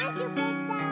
Thank you, Pizza.